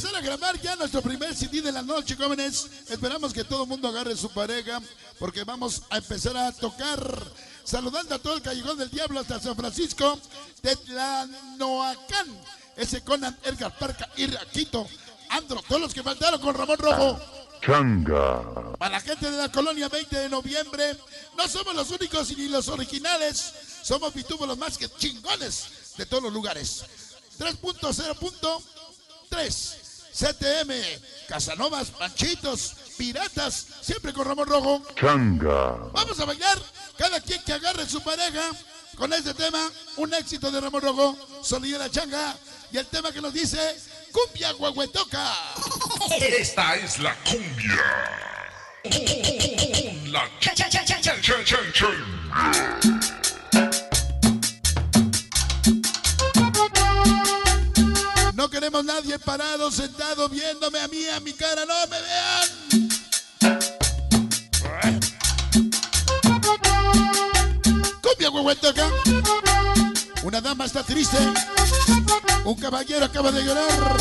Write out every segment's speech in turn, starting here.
empezar a grabar ya nuestro primer CD de la noche, jóvenes. Esperamos que todo el mundo agarre su pareja porque vamos a empezar a tocar. Saludando a todo el callejón del diablo hasta San Francisco, de Tlanoacán. Ese Conan, Edgar Parca, Irraquito, Andro, todos los que faltaron con Ramón Rojo. Changa. Para la gente de la colonia 20 de noviembre, no somos los únicos ni los originales. Somos los más que chingones de todos los lugares. 3.0.3 CTM, Casanovas, Panchitos, Piratas, siempre con Ramón Rojo. Changa. Vamos a bailar, cada quien que agarre su pareja con este tema, un éxito de Ramón Rojo, Sonido de la Changa, y el tema que nos dice Cumbia Guaguetoca. Esta es la cumbia. La queremos nadie parado, sentado, viéndome a mí, a mi cara, no me vean. Cumbia Guaguetoca. Una dama está triste. Un caballero acaba de llorar.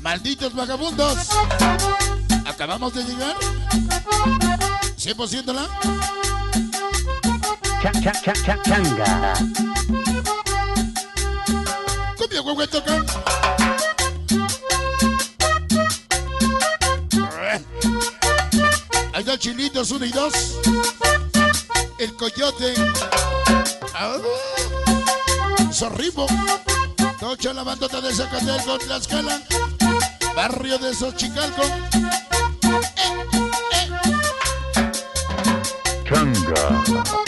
Malditos vagabundos. Acabamos de llegar. 100% la. Cha, cha, cha, cha, changa. Ahí está Chilitos 1 y 2. El Coyote. Ah, Zorribo. Tocha la bandota de Zacateco, Tlaxcala. Barrio de Xochicalco. Changa.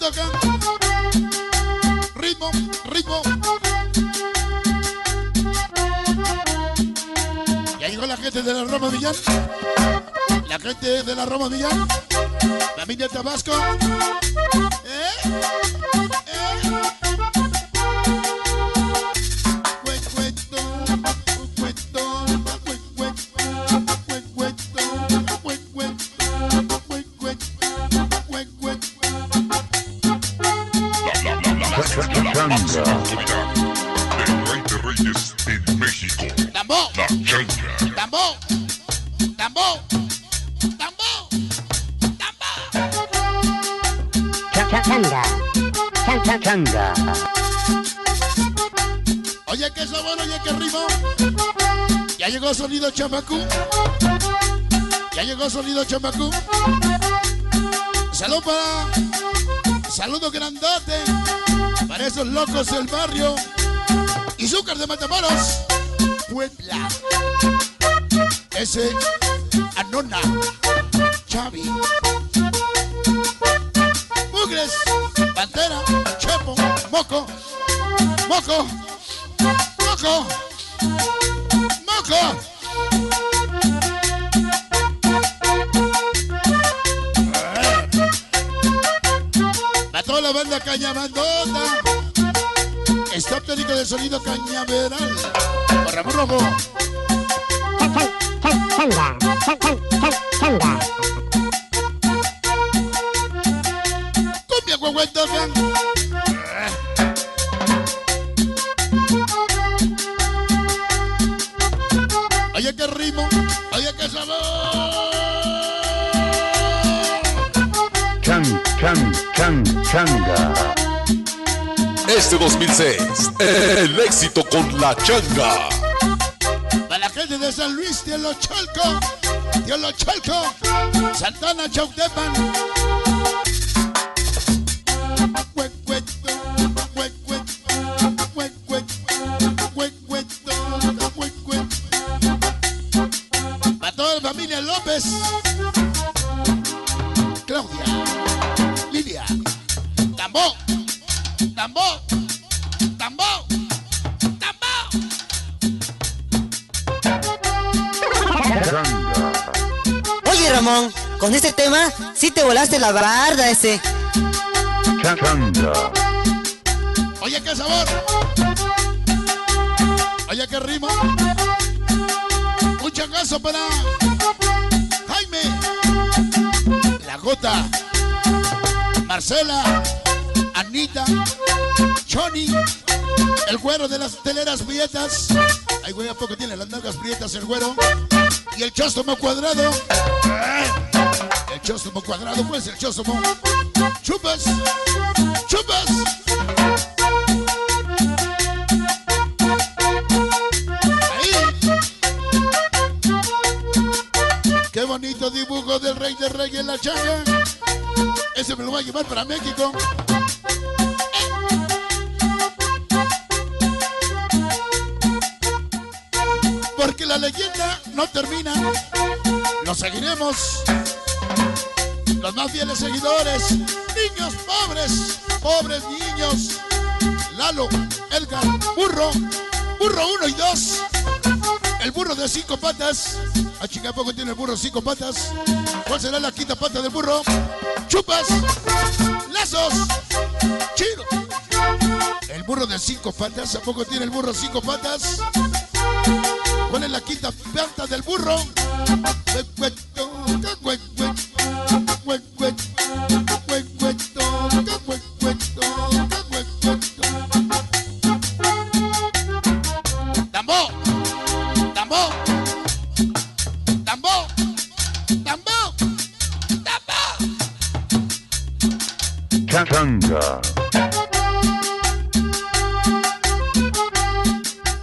Cumbia Guaguetoca. Ritmo, ritmo. Ya llegó la gente de la Roma Villán. La gente de la Roma Villán. Familia Tabasco. Rey de Reyes en México. ¡Tambor! La changa. ¡Tambor! ¡Tambor! Cha, cha, changa. Cha, cha, changa. Oye, qué sabor, oye, qué ritmo. Ya llegó sonido chamacú. Ya llegó sonido chamacú. Salud para. Saludo grandote. Para esos locos del barrio. Izúcar de Matamoros. Puebla. Ese. Anona. Chavi. Mugres. Pantera. Chepo. Moco. Moco. Toda la banda Cañabandota. Stop técnico de sonido cañaveral. Ramón Rojo. Cumbia Chan, chan, chan, changa. Este 2006, el éxito con la changa. Para la gente de San Luis, Tiolocholco, Tiolocholco, Santana, Chautepan. Para toda la familia López, Tambó, Tambó, Tambó, Tambó. Changa. Oye Ramón, con este tema sí te volaste la barda ese. Cha, changa. Oye, qué sabor. Oye, qué ritmo. Un changazo para Jaime. La Gota. Marcela. Anita. Choni, el güero de las teleras prietas. Ay, güey, ¿a poco tiene las nalgas prietas el güero? Y el chóstomo cuadrado. Ah, El chóstomo cuadrado, pues el chóstomo. Chupas, chupas. Ahí. Qué bonito dibujo del rey de rey en la changa. Ese me lo voy a llevar para México. La leyenda no termina. Lo seguiremos. Los más fieles seguidores. Niños pobres. Pobres niños. Lalo, Edgar, Burro. Burro 1 y 2. El burro de cinco patas. A chica poco tiene el burro cinco patas. ¿Cuál será la quinta pata del burro? Chupas. Lazos. Chido. El burro de cinco patas. ¿A poco tiene el burro cinco patas? ¿Cuál es la quinta pata del burro? Cuecueto, cuecueto, cuecueto, cuecueto, cuecueto, cuecueto. ¡Tambo! ¡Tambo! ¡Tambo! ¡Tambo! ¡Tambo! Changa.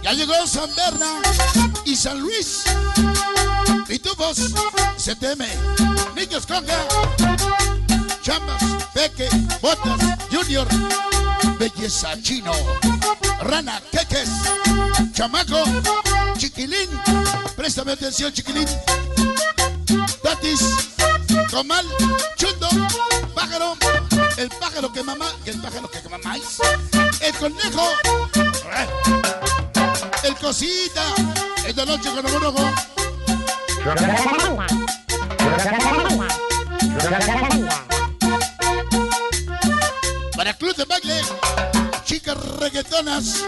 Ya llegó San Berna y San Luis. Pitufos, CTM, Niños Conga, Chambas, Peque, Botas, Junior, Belleza Chino, Rana, Queques, Chamaco, Chiquilín, préstame atención, Chiquilín, Tatis, Comal, Chundo, Pájaro, el pájaro que mamá, el pájaro que mamáis, el conejo, el cosita, de noche con rojo. Para Club de Baile, chicas reggaetonas.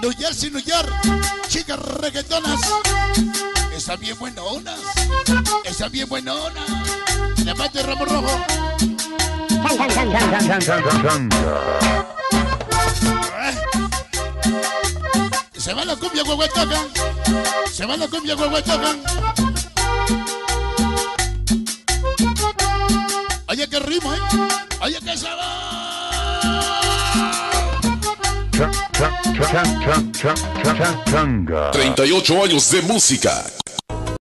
New Jersey, New York, chicas reggaetonas. Están bien buenonas. Están bien buenonas. Levante ramo rojo. Se va la cumbia guaguatoca. Se va la cumbia guaguatoca. Oye, qué ritmo, ¿eh? Oye, qué sabor. Changa. 38 años de música